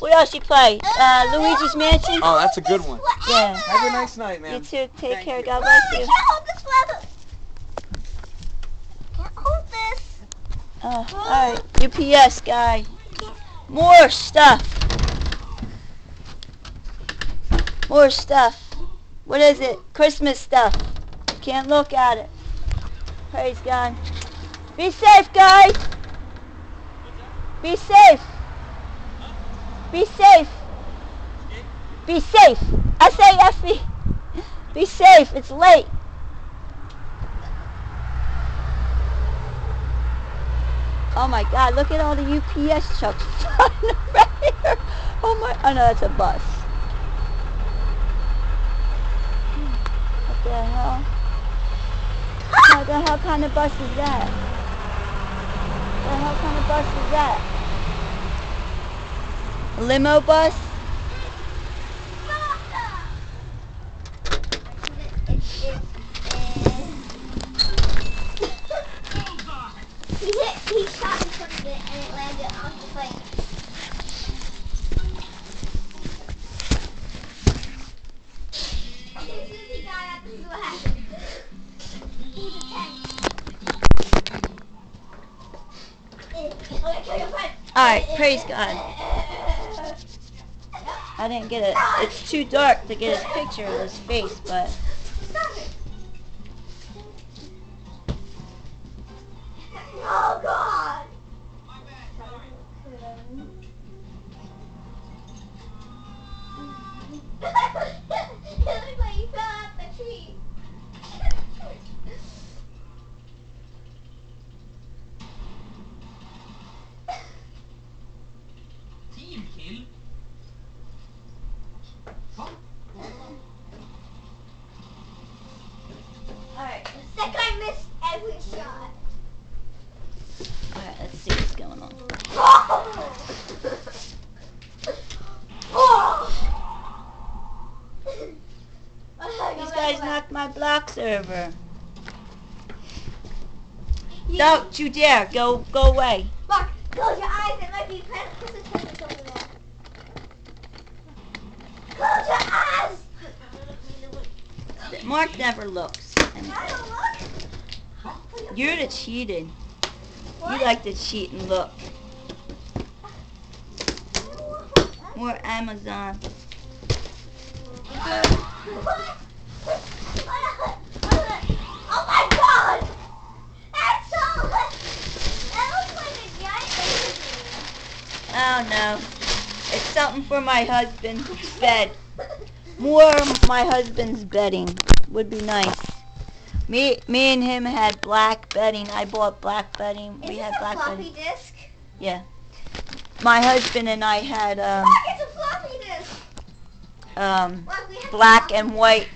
What else you play? Uh, Luigi's Mansion? Oh, that's a good one. Yeah. Have a nice night, man. You too. Take Thank care. you. God Mom, bless I you. can't hold this forever. Can't hold this. Oh, alright. UPS guy. More stuff. More stuff. What is it? Christmas stuff. Can't look at it. Praise God. Be safe, guys. Be safe. Be safe. Be safe. S-A-F-E. Be safe. It's late. Oh my God, look at all the UPS trucks around here. Oh my, oh no, that's a bus. What the hell? What the hell kind of bus is that? What the hell kind of bus is that? Limo bus? He hit, he shot in front of it and it landed on the plane. As soon as he got out, this is what happened. He was a tank. I'm gonna kill your friend. Alright, praise God. I didn't get it. It's too dark to get a picture of his face, but. Oh God. it looked like he fell out the tree. Team kill. Alright. That guy missed every shot. Alright, let's see what's going on. These guys knocked my blocks over. Don't you dare. Go go away. Mark, close your eyes. It might be Christmas presents over there. Close your eyes. Mark never looks. I don't look. You're the cheated. You like to cheat and look. More Amazon. Oh Oh no. It's something for my husband's bed. More my husband's bedding would be nice. Me, me and him had black bedding. I bought black bedding. Is We had a black floppy bedding. disk? Yeah. My husband and I had um, Mark, it's a floppy disk. um, black and white.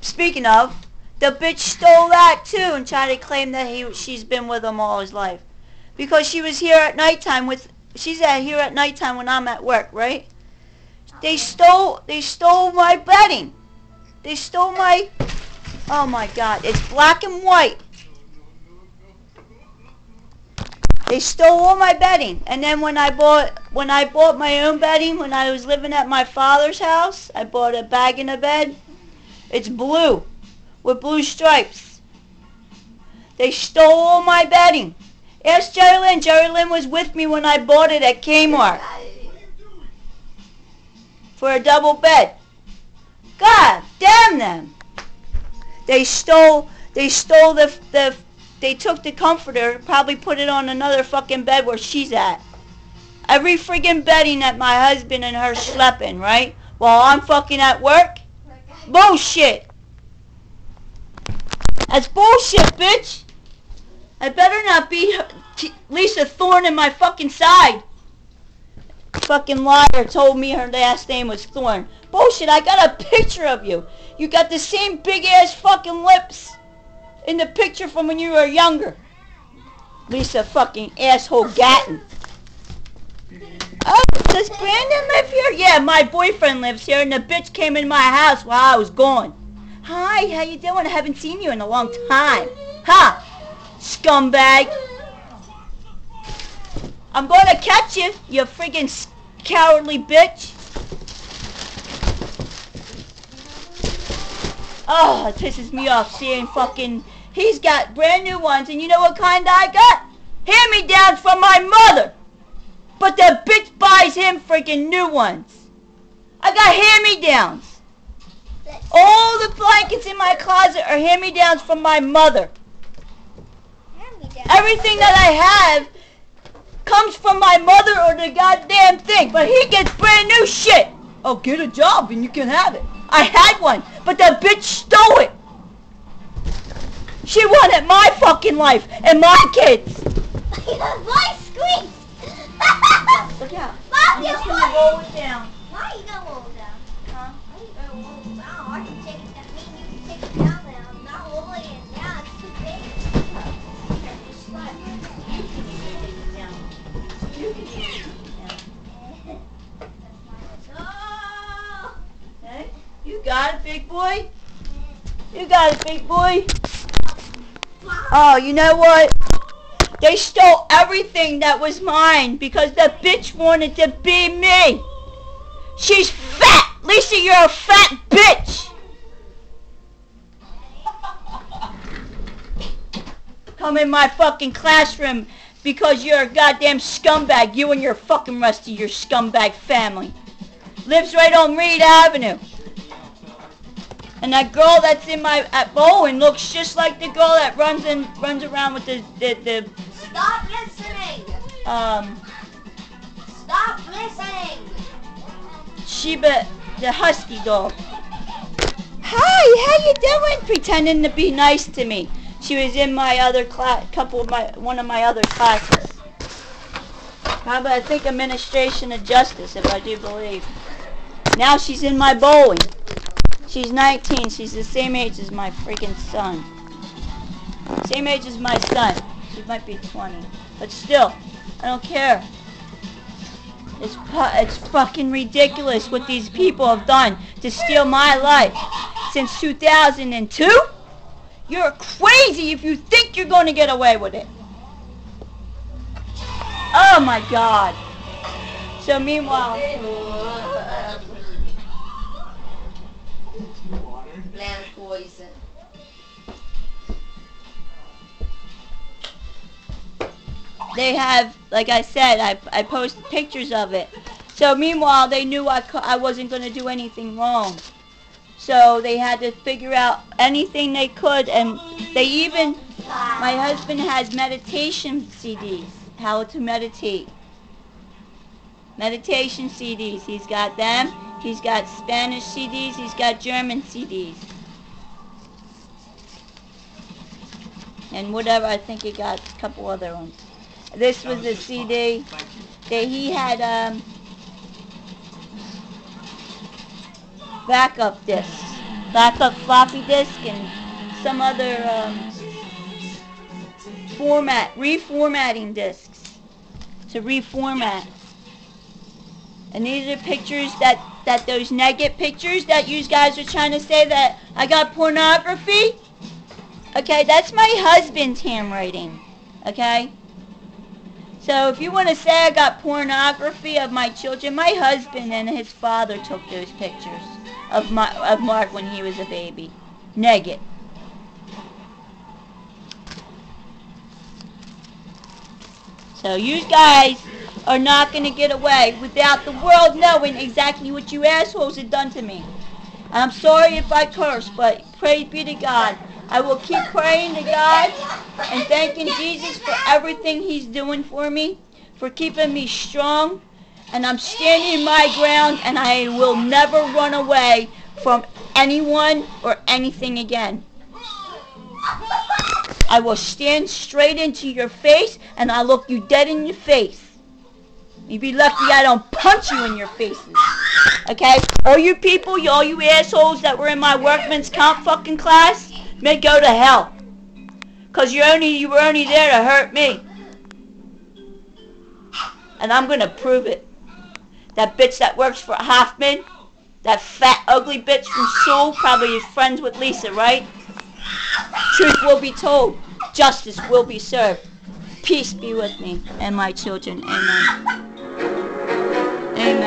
Speaking of, the bitch stole that too and tried to claim that he she's been with him all his life, because she was here at nighttime with. She's at here at nighttime when I'm at work, right? They stole they stole my bedding. They stole my. Oh my God! It's black and white. They stole all my bedding, and then when I bought when I bought my own bedding when I was living at my father's house, I bought a bag and a bed. It's blue, with blue stripes. They stole all my bedding. Ask Jerry Lynn. Jerry Lynn was with me when I bought it at Kmart for a double bed. God damn them! They stole. They stole the the. They took the comforter, probably put it on another fucking bed where she's at. Every friggin' bedding that my husband and her slept in, right? While I'm fucking at work. Bullshit. That's bullshit, bitch. I better not be Lisa Thorn in my fucking side. Fucking liar told me her last name was Thorn. Bullshit, I got a picture of you. You got the same big ass fucking lips in the picture from when you were younger. Lisa fucking asshole Gatton. Oh, does Brandon live here? Yeah, my boyfriend lives here and the bitch came in my house while I was gone. Hi, how you doing? I haven't seen you in a long time. Ha! Scumbag. I'm gonna catch you, you friggin' cowardly bitch. Oh, it pisses me off seeing fucking. He's got brand new ones, and you know what kind I got? Hand me downs from my mother. But the bitch buys him freaking new ones. I got hand me downs. All the blankets in my closet are hand me downs from my mother. Everything that I have comes from my mother or the goddamn thing, but he gets brand new shit. Oh, get a job and you can have it. I had one, but that bitch stole it. She wanted my fucking life and my kids. My squeaks! Look out. Mom, you're funny! roll it down. Why you gonna got it, big boy? You got it, big boy? Oh, you know what? They stole everything that was mine because the bitch wanted to be me. She's fat. Lisa, you're a fat bitch. Come in my fucking classroom because you're a goddamn scumbag. You and your fucking rest of your scumbag family. Lives right on Reed Avenue. And that girl that's in my at Bowen looks just like the girl that runs and runs around with the the, the Stop listening! um Stop listening! Sheba the husky dog. Hi, how you doing? Pretending to be nice to me. She was in my other class, couple of my one of my other classes. How about I think administration of justice, if I do believe. Now she's in my bowling. She's 19. She's the same age as my freaking son. Same age as my son. She might be 20. But still, I don't care. It's, it's fucking ridiculous what these people have done to steal my life. Since 2002? You're crazy if you think you're going to get away with it. Oh my god. So meanwhile, they have, like I said, I, I posted pictures of it. So meanwhile, they knew I, I wasn't going to do anything wrong. So they had to figure out anything they could, and they even, my husband has meditation CDs, how to meditate. Meditation CDs, he's got them. He's got Spanish CDs, he's got German CDs. And whatever, I think he got a couple other ones. This was the CD that he had um, backup discs, backup floppy disk, and some other um, format, reformatting discs to reformat. And these are pictures that that those naked pictures that you guys are trying to say that I got pornography. Okay, that's my husband's handwriting. Okay. So if you want to say I got pornography of my children, my husband and his father took those pictures of my of Mark when he was a baby. Naked. So you guys are not going to get away without the world knowing exactly what you assholes have done to me. I'm sorry if I curse, but praise be to God. I will keep praying to God and thanking Jesus for everything he's doing for me, for keeping me strong. And I'm standing my ground and I will never run away from anyone or anything again. I will stand straight into your face and I'll look you dead in your face. You'd be lucky I don't punch you in your faces. Okay? All you people, you- all you assholes that were in my workman's comp fucking class, may go to hell. Cause you only you were only there to hurt me. And I'm gonna prove it. That bitch that works for Hoffman, that fat ugly bitch from Seoul, probably is friends with Lisa, right? Truth will be told. Justice will be served. Peace be with me and my children. Amen. Amen.